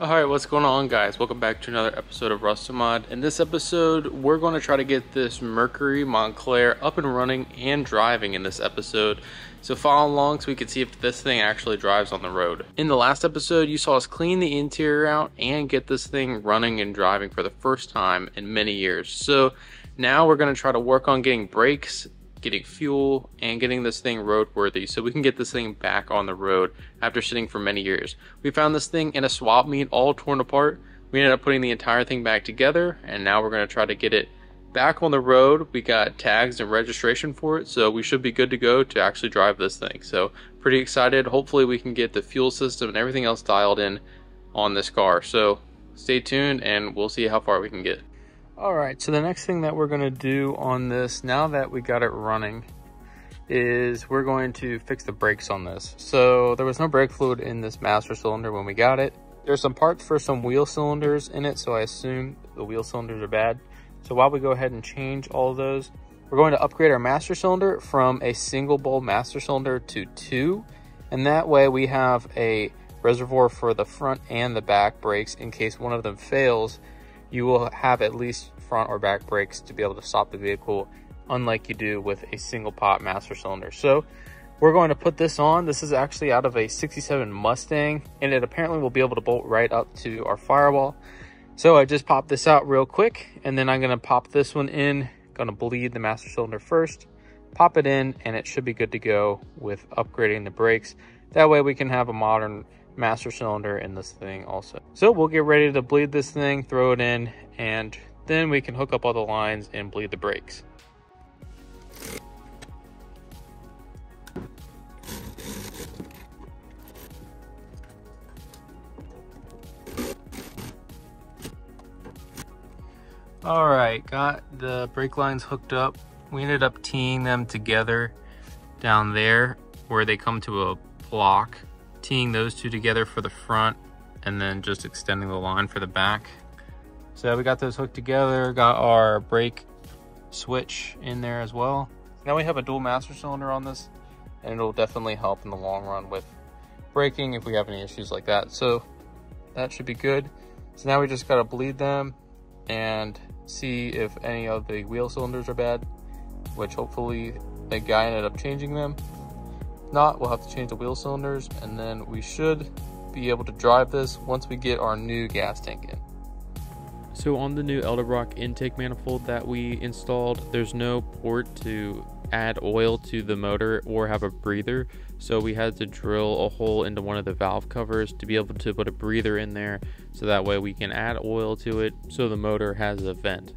Alright, what's going on guys? Welcome back to another episode of Rustomod. In this episode, we're going to try to get this Mercury Montclair up and running and driving in this episode. So follow along so we can see if this thing actually drives on the road. In the last episode, you saw us clean the interior out and get this thing running and driving for the first time in many years. So now we're going to try to work on getting brakes getting fuel, and getting this thing roadworthy so we can get this thing back on the road after sitting for many years. We found this thing in a swap meet all torn apart. We ended up putting the entire thing back together and now we're going to try to get it back on the road. We got tags and registration for it, so we should be good to go to actually drive this thing. So pretty excited. Hopefully we can get the fuel system and everything else dialed in on this car. So stay tuned and we'll see how far we can get. All right, so the next thing that we're gonna do on this, now that we got it running, is we're going to fix the brakes on this. So there was no brake fluid in this master cylinder when we got it. There's some parts for some wheel cylinders in it, so I assume the wheel cylinders are bad. So while we go ahead and change all those, we're going to upgrade our master cylinder from a single bowl master cylinder to two. And that way we have a reservoir for the front and the back brakes in case one of them fails you will have at least front or back brakes to be able to stop the vehicle unlike you do with a single pot master cylinder. So we're going to put this on. This is actually out of a 67 Mustang and it apparently will be able to bolt right up to our firewall. So I just popped this out real quick and then I'm gonna pop this one in, gonna bleed the master cylinder first, pop it in and it should be good to go with upgrading the brakes. That way we can have a modern master cylinder in this thing also. So we'll get ready to bleed this thing, throw it in, and then we can hook up all the lines and bleed the brakes. All right, got the brake lines hooked up. We ended up teeing them together down there where they come to a block teeing those two together for the front and then just extending the line for the back. So we got those hooked together, got our brake switch in there as well. Now we have a dual master cylinder on this and it'll definitely help in the long run with braking if we have any issues like that. So that should be good. So now we just gotta bleed them and see if any of the wheel cylinders are bad, which hopefully the guy ended up changing them not, we'll have to change the wheel cylinders and then we should be able to drive this once we get our new gas tank in. So on the new Edelbrock intake manifold that we installed, there's no port to add oil to the motor or have a breather. So we had to drill a hole into one of the valve covers to be able to put a breather in there so that way we can add oil to it so the motor has a vent.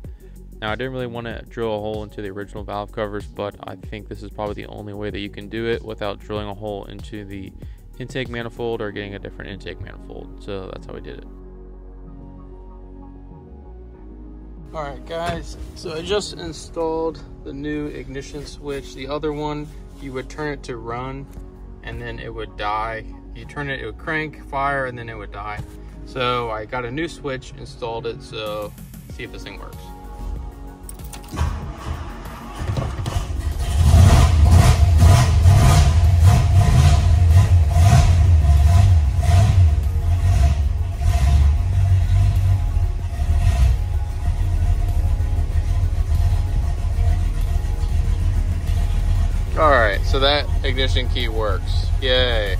Now I didn't really want to drill a hole into the original valve covers, but I think this is probably the only way that you can do it without drilling a hole into the intake manifold or getting a different intake manifold. So that's how we did it. Alright guys, so I just installed the new ignition switch. The other one, you would turn it to run and then it would die. You turn it, it would crank, fire, and then it would die. So I got a new switch, installed it, so see if this thing works. Ignition key works. Yay.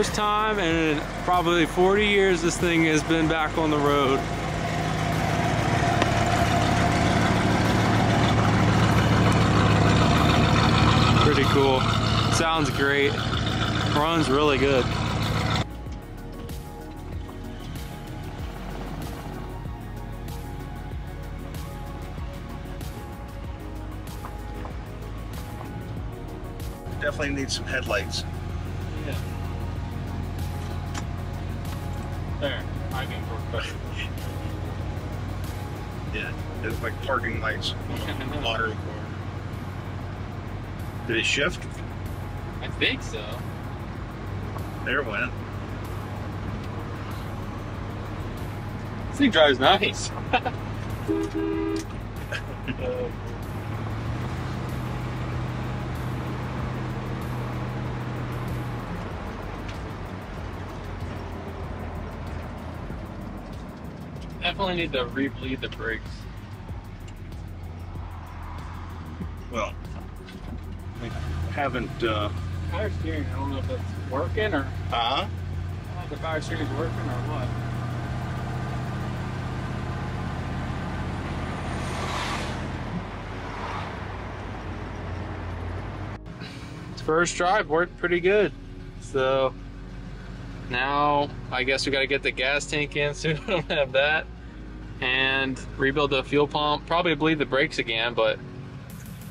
First time in probably 40 years this thing has been back on the road. Pretty cool. Sounds great. Runs really good. Definitely need some headlights. It's like parking lights. Lottery car. Did it shift? I think so. There it went. This thing drives nice. Definitely need to re-bleed the brakes. Haven't. Uh, Power steering, I don't know if that's working or huh? I don't know if the power steering's working or what. First drive worked pretty good. So now I guess we got to get the gas tank in so we don't have that and rebuild the fuel pump. Probably bleed the brakes again, but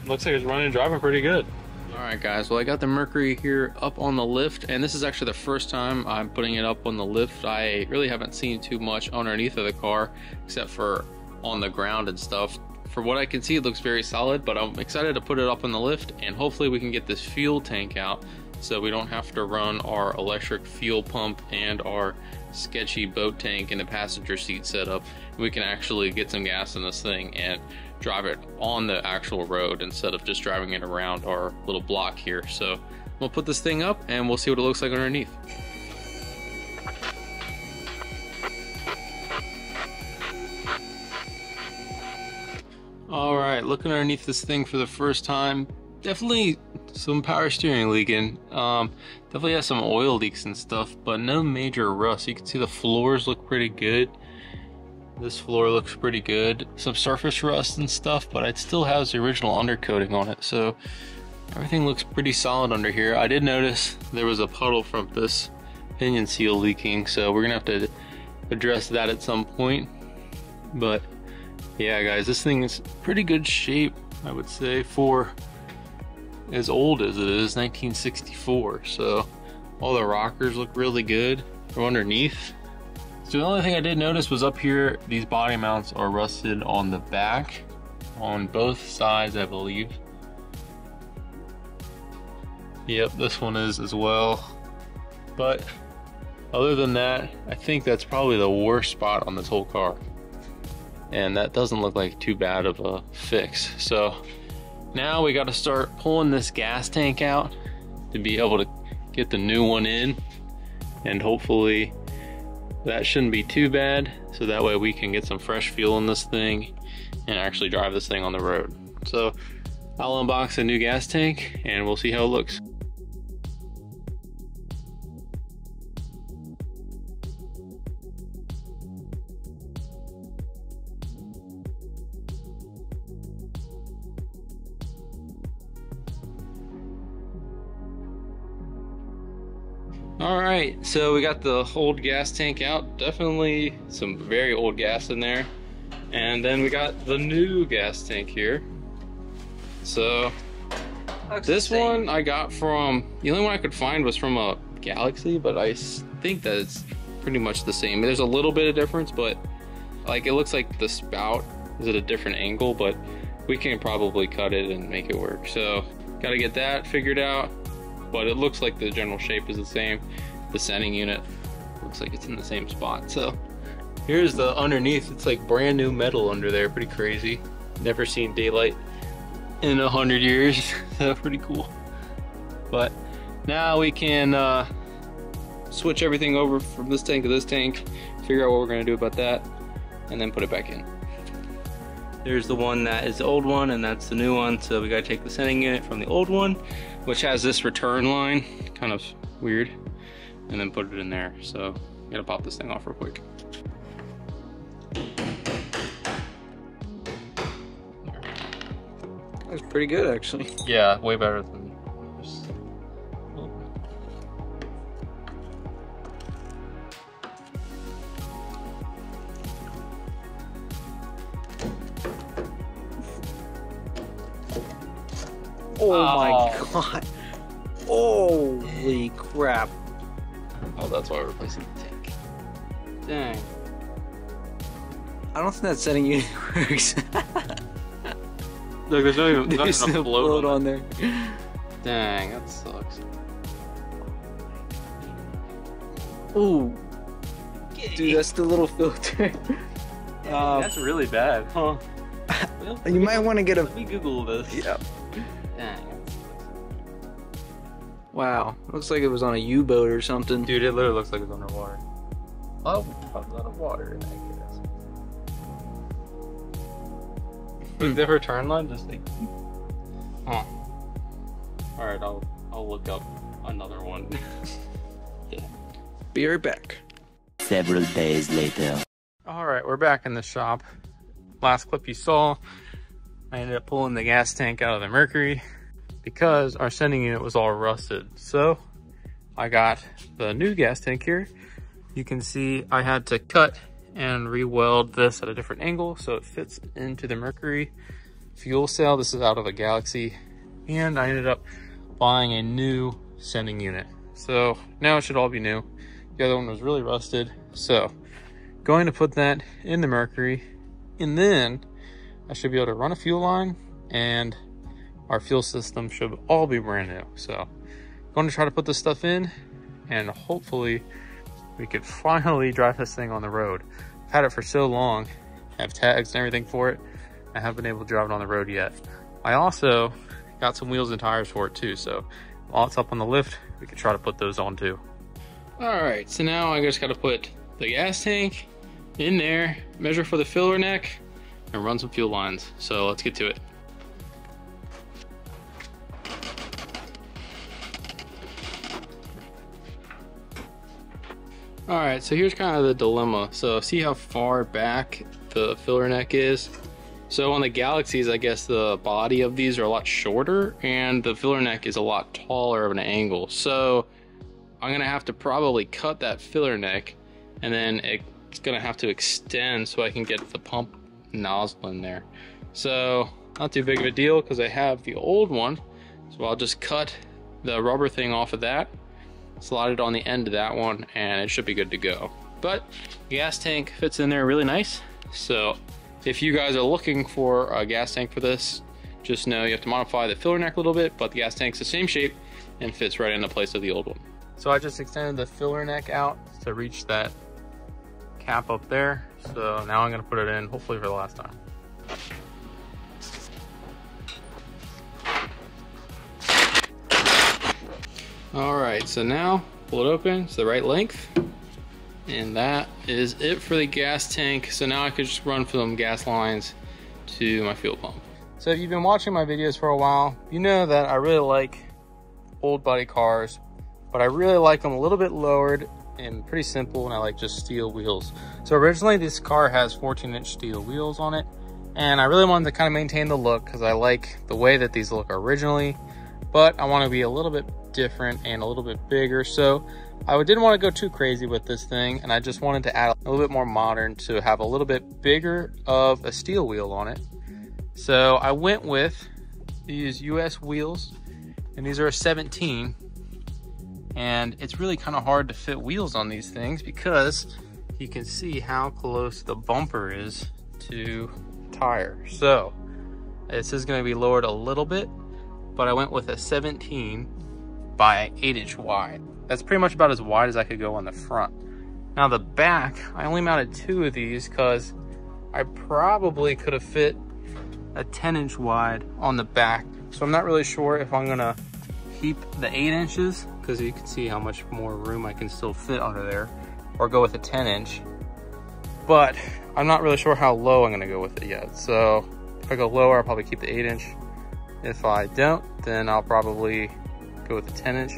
looks like it's running and driving pretty good. All right, guys. Well, I got the Mercury here up on the lift, and this is actually the first time I'm putting it up on the lift. I really haven't seen too much underneath of the car, except for on the ground and stuff. For what I can see, it looks very solid, but I'm excited to put it up on the lift, and hopefully we can get this fuel tank out so we don't have to run our electric fuel pump and our sketchy boat tank in the passenger seat setup. We can actually get some gas in this thing and drive it on the actual road instead of just driving it around our little block here. So we'll put this thing up and we'll see what it looks like underneath. All right, looking underneath this thing for the first time, definitely some power steering leaking. Um, definitely has some oil leaks and stuff, but no major rust. You can see the floors look pretty good. This floor looks pretty good. Some surface rust and stuff, but it still has the original undercoating on it. So everything looks pretty solid under here. I did notice there was a puddle from this pinion seal leaking, so we're gonna have to address that at some point. But yeah, guys, this thing is pretty good shape, I would say, for as old as it is, 1964. So all the rockers look really good from underneath. So the only thing I did notice was up here, these body mounts are rusted on the back, on both sides, I believe. Yep, this one is as well. But other than that, I think that's probably the worst spot on this whole car. And that doesn't look like too bad of a fix. So now we got to start pulling this gas tank out to be able to get the new one in. And hopefully that shouldn't be too bad. So that way we can get some fresh fuel in this thing and actually drive this thing on the road. So I'll unbox a new gas tank and we'll see how it looks. All right, so we got the old gas tank out. Definitely some very old gas in there. And then we got the new gas tank here. So this one I got from, the only one I could find was from a Galaxie, but I think that it's pretty much the same. There's a little bit of difference, but like it looks like the spout is at a different angle, but we can probably cut it and make it work. So gotta get that figured out but it looks like the general shape is the same. The sending unit looks like it's in the same spot. So here's the underneath. It's like brand new metal under there. Pretty crazy. Never seen daylight in a hundred years. pretty cool. But now we can uh, switch everything over from this tank to this tank, figure out what we're gonna do about that, and then put it back in. There's the one that is the old one and that's the new one. So we gotta take the sending unit from the old one which has this return line, kind of weird, and then put it in there. So I gotta pop this thing off real quick. That's pretty good, actually. Yeah, way better than. Oh, my Oh. god. Holy crap. Oh, that's why we're replacing the tank. Dang. I don't think that sending unit works. Look, there's no even not There's enough no float float on on there. Dang, that sucks. Ooh. Dude, that's the little filter. Uh, that's really bad, huh? Well, you might want to get a. Let me Google this. Yeah. Dang. Wow. Looks like it was on a U boat or something. Dude, it literally looks like it's underwater. Oh, a lot of water in that gas. Is there a turn line? Just like, huh? All right, I'll I'll look up another one. yeah. Be right back. Several days later. All right, we're back in the shop. Last clip you saw, I ended up pulling the gas tank out of the Mercury because our sending unit was all rusted. So I got the new gas tank here. You can see I had to cut and re-weld this at a different angle so it fits into the Mercury fuel cell. This is out of a Galaxie. And I ended up buying a new sending unit. So now it should all be new. The other one was really rusted. So going to put that in the Mercury, and then I should be able to run a fuel line, and our fuel system should all be brand new. So, going to try to put this stuff in, and hopefully, we could finally drive this thing on the road. I've had it for so long, I have tags and everything for it. I haven't been able to drive it on the road yet. I also got some wheels and tires for it too, so while it's up on the lift, we could try to put those on too. All right, so now I just got to put the gas tank in there, measure for the filler neck, and run some fuel lines. So let's get to it. All right, so here's kind of the dilemma. So see how far back the filler neck is? So on the Galaxies, I guess the body of these are a lot shorter and the filler neck is a lot taller of an angle. So I'm gonna have to probably cut that filler neck and then it's gonna have to extend so I can get the pump nozzle in there. So not too big of a deal because I have the old one. So I'll just cut the rubber thing off of that, slide it on the end of that one, and it should be good to go. But gas tank fits in there really nice. So if you guys are looking for a gas tank for this, just know you have to modify the filler neck a little bit, but the gas tank's the same shape and fits right into place of the old one. So I just extended the filler neck out to reach that cap up there. So now I'm gonna put it in, hopefully for the last time. All right, so now pull it open, it's the right length. And that is it for the gas tank. So now I could just run some gas lines to my fuel pump. So if you've been watching my videos for a while, you know that I really like old body cars, but I really like them a little bit lowered and pretty simple, and I like just steel wheels. So originally this car has 14 inch steel wheels on it, and I really wanted to kind of maintain the look because I like the way that these look originally, but I want to be a little bit different and a little bit bigger. So I didn't want to go too crazy with this thing, and I just wanted to add a little bit more modern to have a little bit bigger of a steel wheel on it. So I went with these US wheels, and these are a 17. And it's really kind of hard to fit wheels on these things because you can see how close the bumper is to tire. So this is going to be lowered a little bit, but I went with a 17 by 8 inch wide. That's pretty much about as wide as I could go on the front. Now the back, I only mounted two of these because I probably could have fit a 10 inch wide on the back. So I'm not really sure if I'm gonna keep the 8 inches because you can see how much more room I can still fit under there or go with a 10 inch. But I'm not really sure how low I'm gonna go with it yet. So if I go lower, I'll probably keep the 8 inch. If I don't, then I'll probably go with a 10 inch,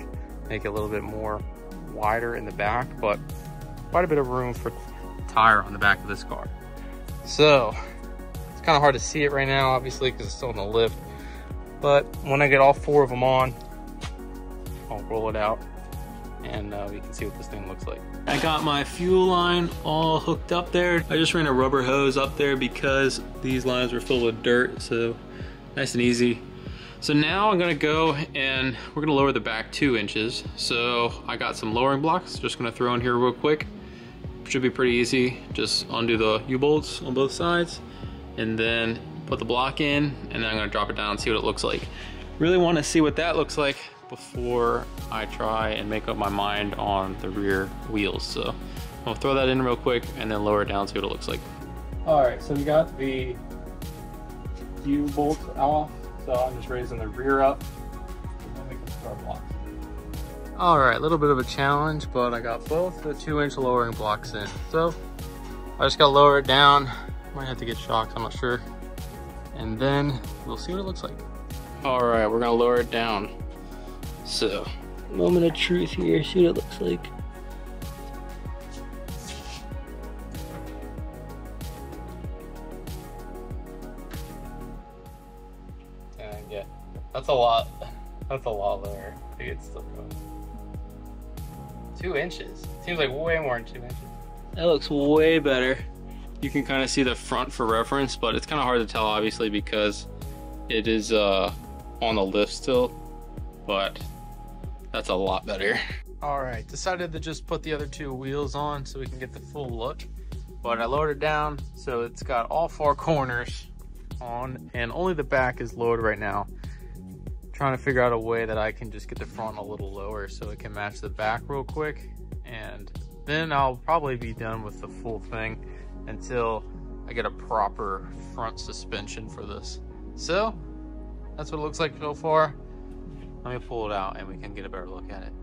make it a little bit more wider in the back, but quite a bit of room for tire on the back of this car. So it's kind of hard to see it right now, obviously, because it's still in the lift. But when I get all four of them on, I'll roll it out and uh, we can see what this thing looks like. I got my fuel line all hooked up there. I just ran a rubber hose up there because these lines were filled with dirt, so nice and easy. So now I'm gonna go and we're gonna lower the back two inches. So I got some lowering blocks, just gonna throw in here real quick. Should be pretty easy. Just undo the U-bolts on both sides and then put the block in and then I'm gonna drop it down and see what it looks like. Really wanna see what that looks like before I try and make up my mind on the rear wheels. So I'll throw that in real quick and then lower it down, see what it looks like. All right, so we got the U-bolt off. So I'm just raising the rear up and then we can start blocks. All right, a little bit of a challenge, but I got both the two inch lowering blocks in. So I just gotta lower it down. Might have to get shocks, I'm not sure. And then we'll see what it looks like. All right, we're gonna lower it down. So, moment of truth here, see what it looks like. And yeah, that's a lot. That's a lot lower to get stuff going. Two inches. Seems like way more than two inches. That looks way better. You can kind of see the front for reference, but it's kind of hard to tell obviously because it is uh, on the lift still, but that's a lot better. All right, decided to just put the other two wheels on so we can get the full look. But I lowered it down so it's got all four corners on and only the back is lowered right now. Trying to figure out a way that I can just get the front a little lower so it can match the back real quick. And then I'll probably be done with the full thing until I get a proper front suspension for this. So that's what it looks like so far. Let me pull it out and we can get a better look at it.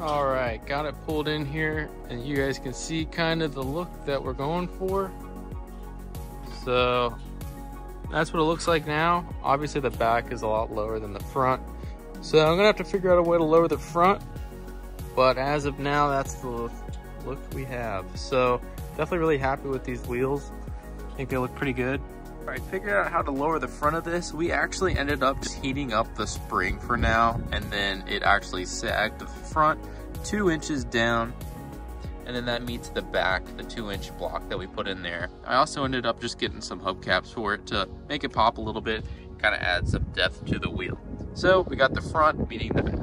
All right, got it pulled in here and you guys can see kind of the look that we're going for. So that's what it looks like now. Obviously the back is a lot lower than the front. So I'm gonna have to figure out a way to lower the front. But as of now, that's the look we have. So definitely really happy with these wheels. I think they look pretty good. All right, figured out how to lower the front of this. We actually ended up just heating up the spring for now, and then it actually sagged the front two inches down, and then that meets the back, the two inch block that we put in there. I also ended up just getting some hubcaps for it to make it pop a little bit, kind of add some depth to the wheel. So we got the front meeting the back.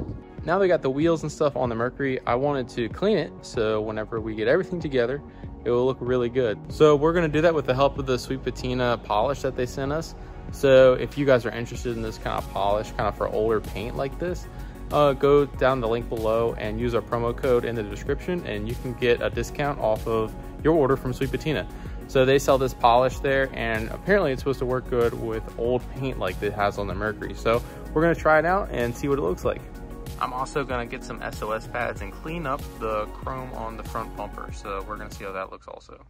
Now we got the wheels and stuff on the Mercury, I wanted to clean it so whenever we get everything together, it will look really good. So we're gonna do that with the help of the Sweet Patina polish that they sent us. So if you guys are interested in this kind of polish, kind of for older paint like this, uh, go down the link below and use our promo code in the description and you can get a discount off of your order from Sweet Patina. So they sell this polish there and apparently it's supposed to work good with old paint like it has on the Mercury. So we're gonna try it out and see what it looks like. I'm also gonna get some SOS pads and clean up the chrome on the front bumper. So we're gonna see how that looks also.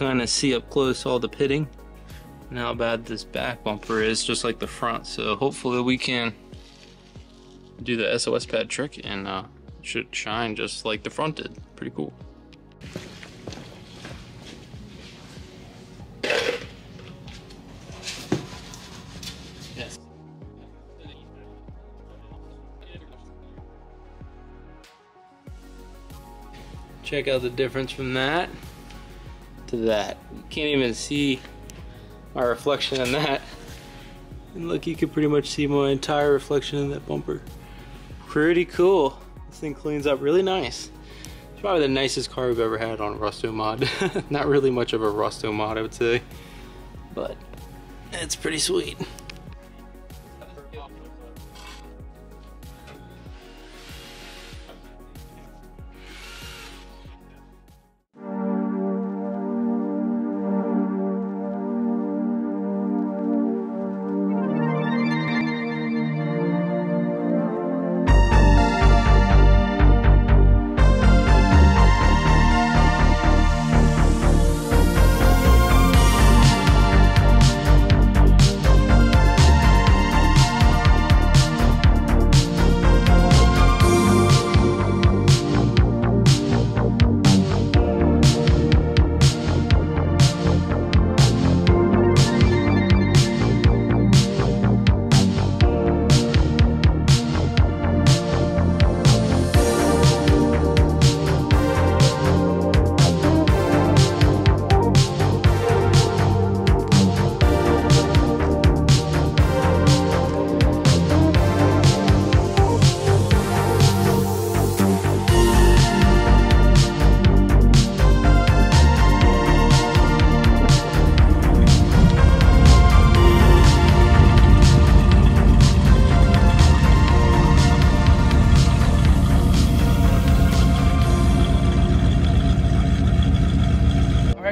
Kind of see up close all the pitting and how bad this back bumper is, just like the front. So hopefully we can do the SOS pad trick and uh, should shine just like the front did. Pretty cool. Check out the difference from that to that. You can't even see my reflection in that. And look, you can pretty much see my entire reflection in that bumper. Pretty cool. This thing cleans up really nice. It's probably the nicest car we've ever had on Rustomod. Not really much of a Rustomod, I would say. But it's pretty sweet.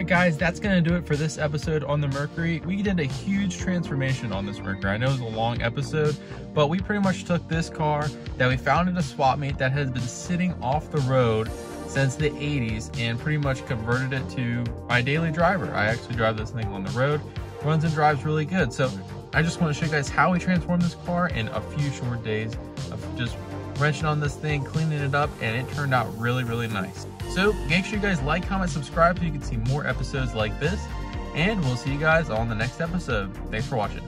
Guys, that's going to do it for this episode on the Mercury. We did a huge transformation on this Mercury. I know it was a long episode, but we pretty much took this car that we found at a swap meet that has been sitting off the road since the 80s and pretty much converted it to my daily driver. I actually drive this thing on the road, runs and drives really good. So I just want to show you guys how we transformed this car in a few short days of just wrenching on this thing, cleaning it up, and it turned out really, really nice. So make sure you guys like, comment, subscribe so you can see more episodes like this. And we'll see you guys on the next episode. Thanks for watching.